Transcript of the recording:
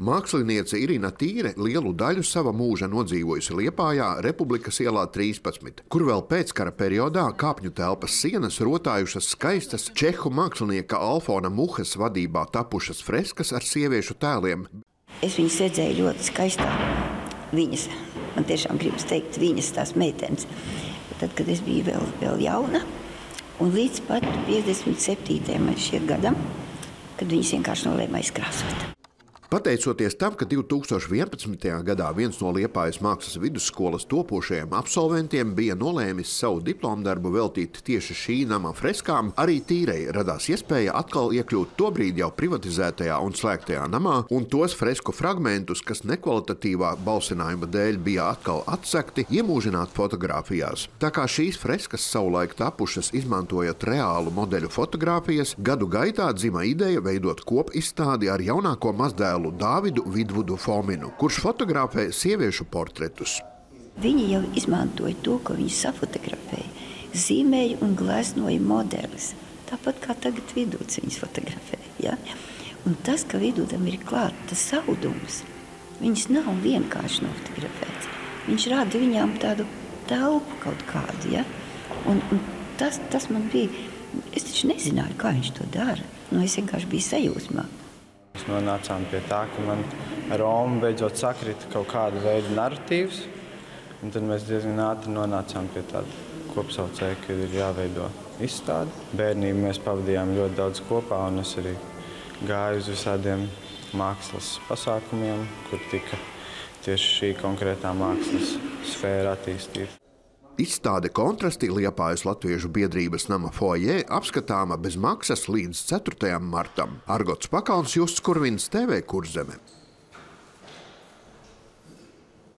Māksliniece Irina Tīre lielu daļu sava mūža nodzīvojusi Liepājā, Republikas ielā 13, kur vēl pēckara periodā kāpņu telpas sienas rotājušas skaistas čehu mākslinieka Alfona Muhas vadībā tapušas freskas ar sieviešu tēliem. Es viņas redzēju ļoti skaistā. Viņas, man tiešām gribas teikt, viņas tās meitenes. Tad, kad es biju vēl, vēl jauna, un līdz pat 57. gadam, kad viņas vienkārši nolēma aizkrāsot. Pateicoties tam, ka 2011. gadā viens no Liepājas mākslas vidusskolas topošajiem absolventiem bija nolēmis savu diplomu darbu veltīt tieši šī nama freskām, arī tīrei radās iespēja atkal iekļūt tobrīd jau privatizētajā un slēgtajā namā, un tos fresku fragmentus, kas nekvalitatīvā balsinājuma dēļ bija atkal atsekti, iemūžināt fotografijās. Tā kā šīs freskas savulaik tapušas izmantojot reālu modeļu fotografijas, gadu gaitā dzima ideja veidot kopizstādi ar jaunāko mazdēlu dēlu Dāvidu Vidvudu Fominu, kurš fotografē sieviešu portretus. Viņi jau izmantoja to, ko viņi safotografēja, zīmēja un gleznoja modelis. Tāpat kā tagad vidūs viņas fotografēja. Ja? Un tas, ka vidūtam ir klāts tas audums, viņas nav vienkārši nofotografēts. Viņš rada viņām tādu telpu kaut kādu. Ja? Un, un tas, tas man bija, es taču nezināju, kā viņš to dara. Nu, es vienkārši biju sajūsmā. Nonācām pie tā, ka man ar Romu beidzot sakrita kaut kāda veida narratīvs. Un tad mēs diezgan ātri nonācām pie tāda kopsaucēja, ka ir jāveido izstāde. Bērnību mēs pavadījām ļoti daudz kopā, un es arī gāju uz visādiem mākslas pasākumiem, kur tika tieši šī konkrētā mākslas sfēra attīstīta. Izstāde kontrasti Liepājas Latviešu biedrības nama foijē apskatāma bez maksas līdz 4. martam. Argots Pakauns Justs Kurvins TV Kurzeme.